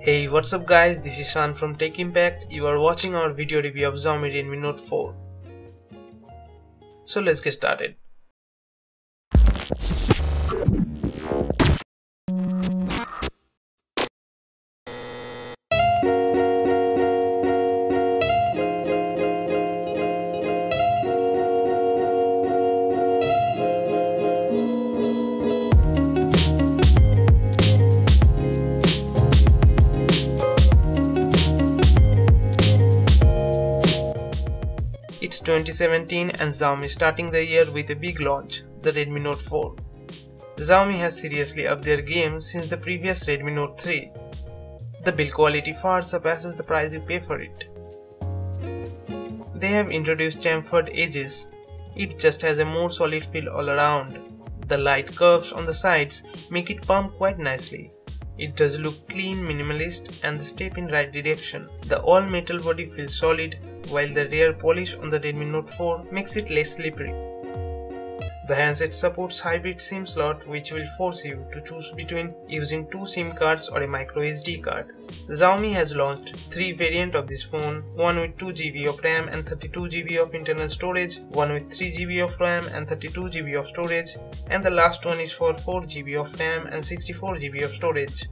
Hey what's up guys? This is Shan from Tech Impact. You are watching our video review of Xiaomi Redmi Note 4 so let's get started 2017 and Xiaomi starting the year with a big launch, the Redmi Note 4. Xiaomi has seriously upped their game since the previous Redmi Note 3. The build quality far surpasses the price you pay for it. They have introduced chamfered edges. It just has a more solid feel all around. The light curves on the sides make it pump quite nicely. It does look clean, minimalist and the step in right direction. The all metal body feels solid while the rear polish on the Redmi Note 4 makes it less slippery. The handset supports hybrid SIM slot which will force you to choose between using two SIM cards or a micro SD card. Xiaomi has launched three variants of this phone, one with 2GB of RAM and 32GB of internal storage, one with 3GB of RAM and 32GB of storage, and the last one is for 4GB of RAM and 64GB of storage.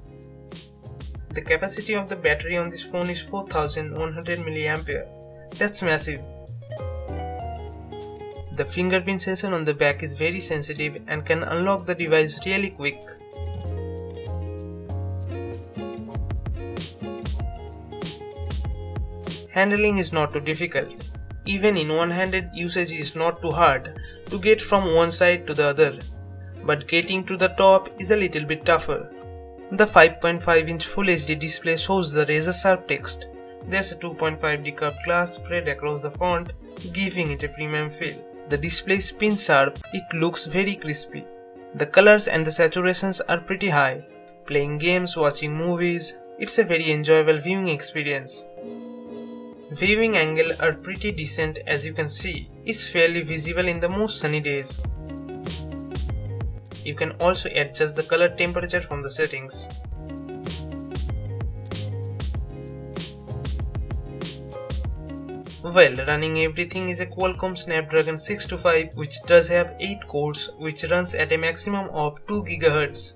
The capacity of the battery on this phone is 4100 mAh that's massive. The fingerprint sensor on the back is very sensitive and can unlock the device really quick. Handling is not too difficult. Even in one-handed usage is not too hard to get from one side to the other, but getting to the top is a little bit tougher. The 5.5 inch Full HD display shows the razor sharp text there's a 2.5D curved glass spread across the font, giving it a premium feel. The display is pin sharp, it looks very crispy. The colors and the saturations are pretty high. Playing games, watching movies, it's a very enjoyable viewing experience. Viewing angle are pretty decent as you can see, it's fairly visible in the most sunny days. You can also adjust the color temperature from the settings. Well, running everything is a Qualcomm Snapdragon 625 which does have 8 cores which runs at a maximum of 2 GHz.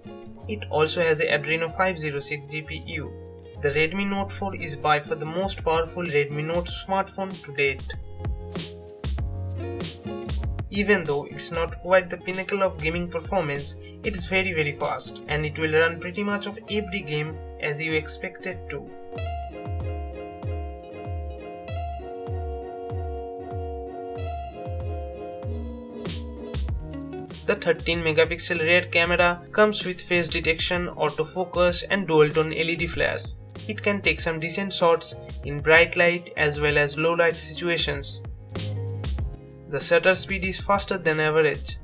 It also has a Adreno 506 GPU. The Redmi Note 4 is by far the most powerful Redmi Note smartphone to date. Even though it's not quite the pinnacle of gaming performance, it's very very fast and it will run pretty much of every game as you expect it to. The 13 megapixel rear camera comes with face detection, autofocus and dual tone LED flash. It can take some decent shots in bright light as well as low light situations. The shutter speed is faster than average.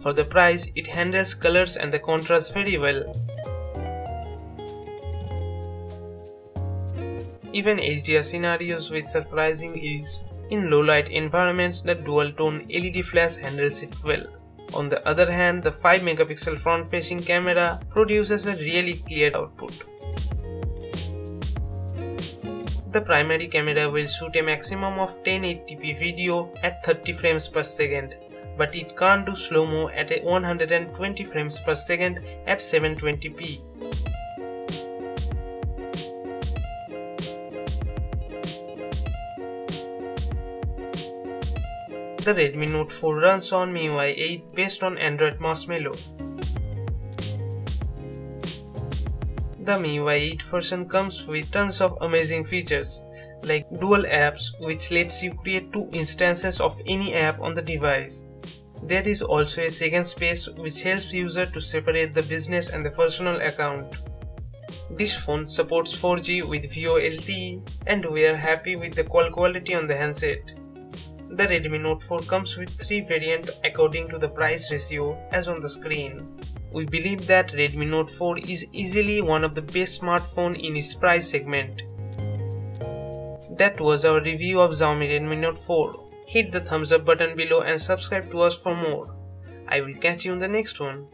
For the price, it handles colors and the contrast very well. Even HDR scenarios with surprising ease. In low light environments, the dual tone LED flash handles it well. On the other hand, the 5 megapixel front facing camera produces a really clear output. The primary camera will shoot a maximum of 1080p video at 30 frames per second, but it can't do slow-mo at 120 frames per second at 720p. The Redmi Note 4 runs on MIUI 8 based on Android Marshmallow. The MIUI 8 version comes with tons of amazing features like dual apps which lets you create two instances of any app on the device. There is also a second space which helps user to separate the business and the personal account. This phone supports 4G with VoLTE and we are happy with the call quality on the handset. The Redmi Note 4 comes with 3 variants according to the price ratio as on the screen. We believe that Redmi Note 4 is easily one of the best smartphone in its price segment. That was our review of Xiaomi Redmi Note 4. Hit the thumbs up button below and subscribe to us for more. I will catch you in the next one.